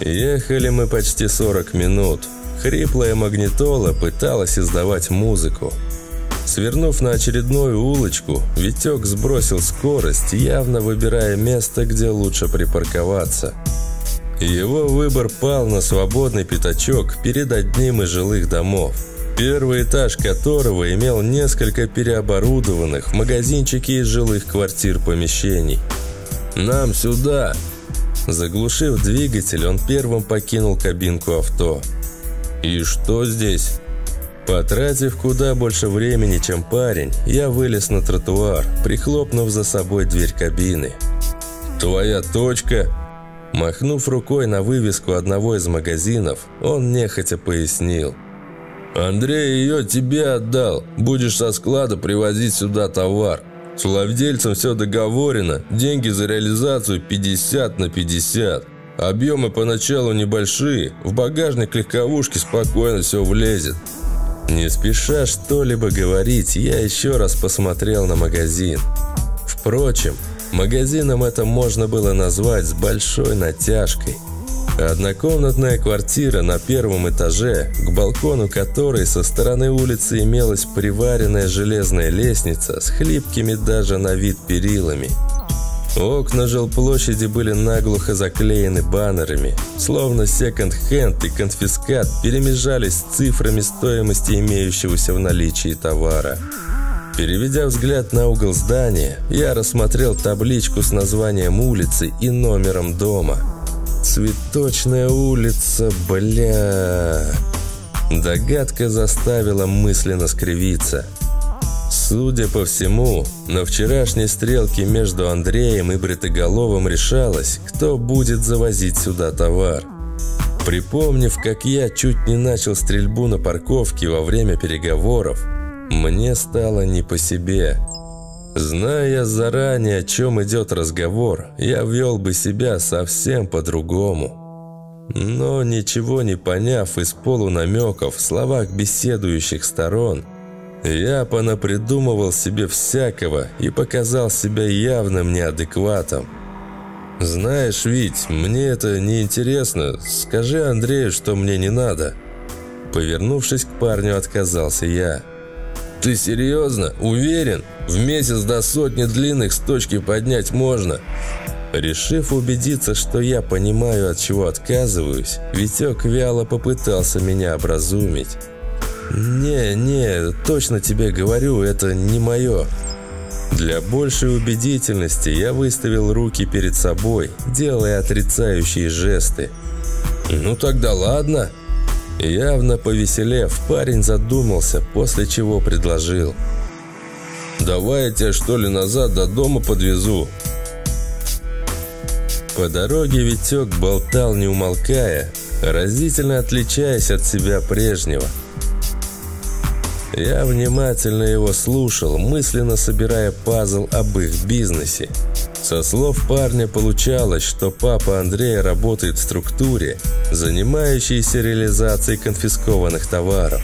[SPEAKER 1] Ехали мы почти 40 минут. Хриплая магнитола пыталась издавать музыку. Свернув на очередную улочку, Витек сбросил скорость, явно выбирая место, где лучше припарковаться. Его выбор пал на свободный пятачок перед одним из жилых домов, первый этаж которого имел несколько переоборудованных в магазинчики из жилых квартир помещений. «Нам сюда!» Заглушив двигатель, он первым покинул кабинку авто. «И что здесь?» Потратив куда больше времени, чем парень, я вылез на тротуар, прихлопнув за собой дверь кабины. «Твоя точка?» Махнув рукой на вывеску одного из магазинов, он нехотя пояснил. «Андрей ее тебе отдал. Будешь со склада привозить сюда товар. С владельцем все договорено, деньги за реализацию 50 на 50. Объемы поначалу небольшие, в багажник легковушки спокойно все влезет. Не спеша что-либо говорить, я еще раз посмотрел на магазин. Впрочем, магазином это можно было назвать с большой натяжкой – Однокомнатная квартира на первом этаже, к балкону которой со стороны улицы имелась приваренная железная лестница с хлипкими даже на вид перилами. Окна жилплощади были наглухо заклеены баннерами, словно секонд-хенд и конфискат перемежались с цифрами стоимости имеющегося в наличии товара. Переведя взгляд на угол здания, я рассмотрел табличку с названием улицы и номером дома – Цветочная улица, бля... Догадка заставила мысленно скривиться. Судя по всему, на вчерашней стрелке между Андреем и Бритоголовым решалось, кто будет завозить сюда товар. Припомнив, как я чуть не начал стрельбу на парковке во время переговоров, мне стало не по себе. Зная заранее, о чем идет разговор, я вел бы себя совсем по-другому. Но ничего не поняв из полунамеков в словах беседующих сторон, я понапридумывал себе всякого и показал себя явным неадекватом. «Знаешь, Вить, мне это не интересно. Скажи Андрею, что мне не надо». Повернувшись к парню, отказался я. «Ты серьезно? Уверен? В месяц до сотни длинных с точки поднять можно?» Решив убедиться, что я понимаю, от чего отказываюсь, Витек вяло попытался меня образумить. «Не, не, точно тебе говорю, это не мое». Для большей убедительности я выставил руки перед собой, делая отрицающие жесты. «Ну тогда ладно». Явно повеселев, парень задумался, после чего предложил. «Давай я тебя что ли назад до дома подвезу?» По дороге Витек болтал не умолкая, разительно отличаясь от себя прежнего – я внимательно его слушал, мысленно собирая пазл об их бизнесе. Со слов парня получалось, что папа Андрея работает в структуре, занимающейся реализацией конфискованных товаров.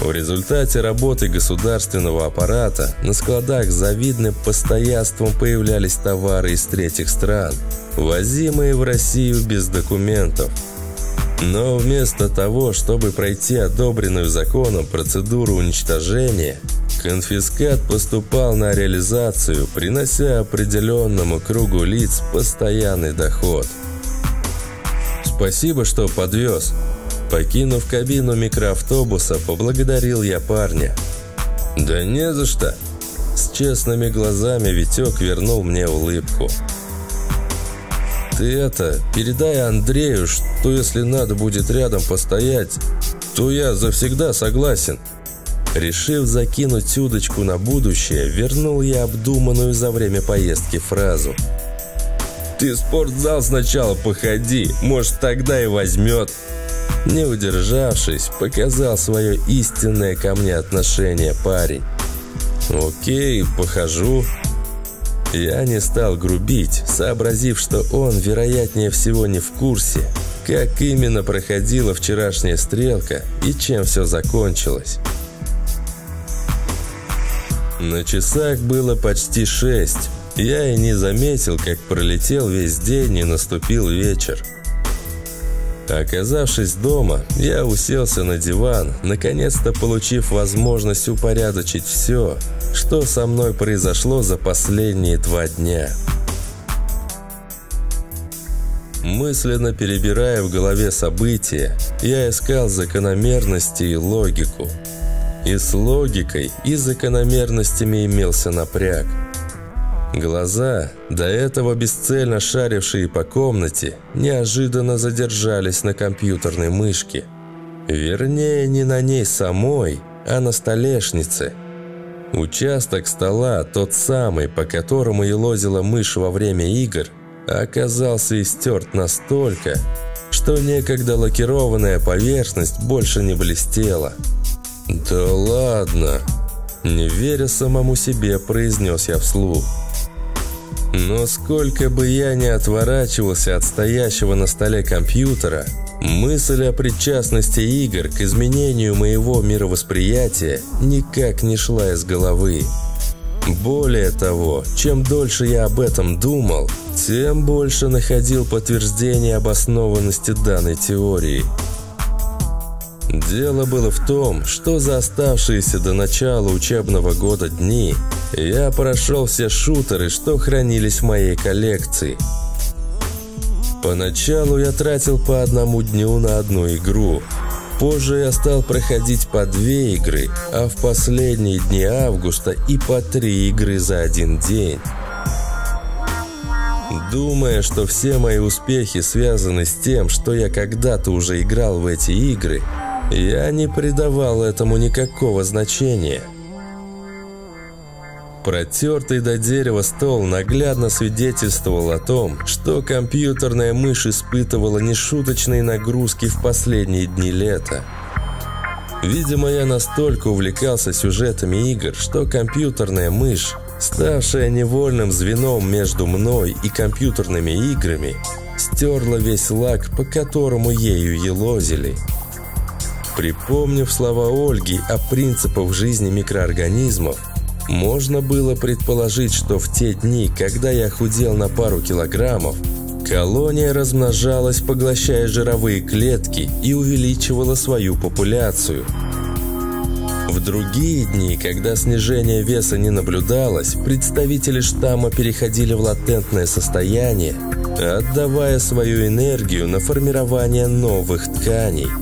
[SPEAKER 1] В результате работы государственного аппарата на складах завидным постоянством появлялись товары из третьих стран, возимые в Россию без документов – но вместо того, чтобы пройти одобренную законом процедуру уничтожения, конфискат поступал на реализацию, принося определенному кругу лиц постоянный доход. «Спасибо, что подвез». Покинув кабину микроавтобуса, поблагодарил я парня. «Да не за что». С честными глазами Витек вернул мне улыбку. Ты это, передай Андрею, что если надо будет рядом постоять, то я завсегда согласен. Решив закинуть удочку на будущее, вернул я обдуманную за время поездки фразу. «Ты в спортзал сначала походи, может, тогда и возьмет». Не удержавшись, показал свое истинное ко мне отношение парень. «Окей, похожу», я не стал грубить, сообразив, что он, вероятнее всего, не в курсе, как именно проходила вчерашняя стрелка и чем все закончилось. На часах было почти шесть. Я и не заметил, как пролетел весь день и наступил вечер. Оказавшись дома, я уселся на диван, наконец-то получив возможность упорядочить все, что со мной произошло за последние два дня. Мысленно перебирая в голове события, я искал закономерности и логику. И с логикой, и закономерностями имелся напряг. Глаза, до этого бесцельно шарившие по комнате, неожиданно задержались на компьютерной мышке. Вернее, не на ней самой, а на столешнице – Участок стола, тот самый, по которому елозила мышь во время игр, оказался истерт настолько, что некогда лакированная поверхность больше не блестела. «Да ладно!» Не веря самому себе, произнес я вслух. Но сколько бы я ни отворачивался от стоящего на столе компьютера, Мысль о причастности игр к изменению моего мировосприятия никак не шла из головы. Более того, чем дольше я об этом думал, тем больше находил подтверждение обоснованности данной теории. Дело было в том, что за оставшиеся до начала учебного года дни я прошел все шутеры, что хранились в моей коллекции – Поначалу я тратил по одному дню на одну игру. Позже я стал проходить по две игры, а в последние дни августа и по три игры за один день. Думая, что все мои успехи связаны с тем, что я когда-то уже играл в эти игры, я не придавал этому никакого значения – Протертый до дерева стол наглядно свидетельствовал о том, что компьютерная мышь испытывала нешуточные нагрузки в последние дни лета. Видимо, я настолько увлекался сюжетами игр, что компьютерная мышь, ставшая невольным звеном между мной и компьютерными играми, стерла весь лак, по которому ею елозили. Припомнив слова Ольги о принципах жизни микроорганизмов, можно было предположить, что в те дни, когда я худел на пару килограммов, колония размножалась, поглощая жировые клетки и увеличивала свою популяцию. В другие дни, когда снижение веса не наблюдалось, представители штамма переходили в латентное состояние, отдавая свою энергию на формирование новых тканей –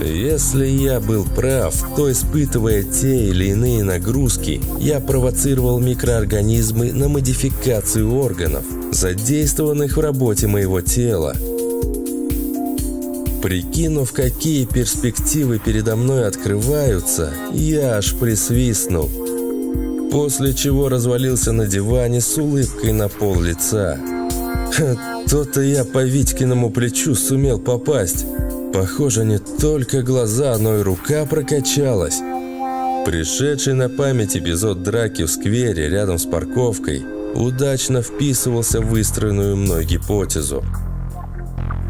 [SPEAKER 1] Если я был прав, то испытывая те или иные нагрузки, я провоцировал микроорганизмы на модификацию органов, задействованных в работе моего тела. Прикинув, какие перспективы передо мной открываются, я аж присвистнул. После чего развалился на диване с улыбкой на пол лица. То-то я по Витькиному плечу сумел попасть. Похоже, не только глаза, но и рука прокачалась. Пришедший на память эпизод драки в сквере рядом с парковкой удачно вписывался в выстроенную мной гипотезу.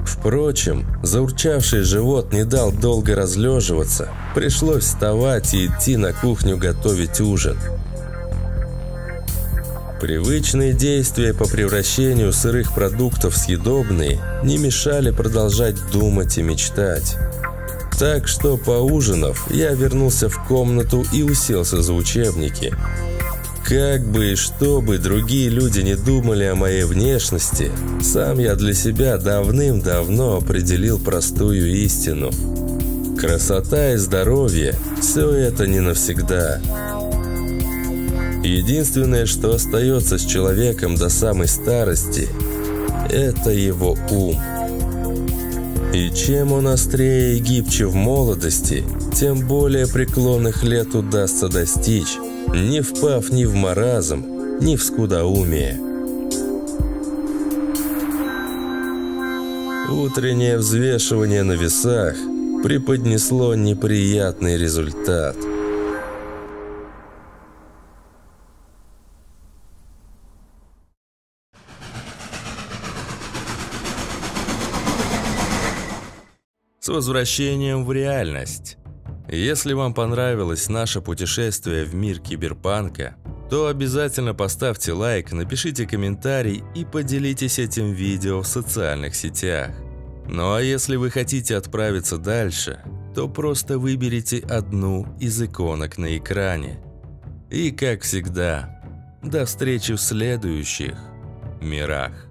[SPEAKER 1] Впрочем, заурчавший живот не дал долго разлеживаться. Пришлось вставать и идти на кухню готовить ужин. Привычные действия по превращению сырых продуктов в съедобные не мешали продолжать думать и мечтать. Так что, поужинав, я вернулся в комнату и уселся за учебники. Как бы и что бы другие люди не думали о моей внешности, сам я для себя давным-давно определил простую истину. Красота и здоровье – все это не навсегда – Единственное, что остается с человеком до самой старости, это его ум. И чем он острее и гибче в молодости, тем более преклонных лет удастся достичь, не впав ни в маразм, ни в скудоумие. Утреннее взвешивание на весах преподнесло неприятный результат – с возвращением в реальность. Если вам понравилось наше путешествие в мир киберпанка, то обязательно поставьте лайк, напишите комментарий и поделитесь этим видео в социальных сетях. Ну а если вы хотите отправиться дальше, то просто выберите одну из иконок на экране. И как всегда, до встречи в следующих мирах.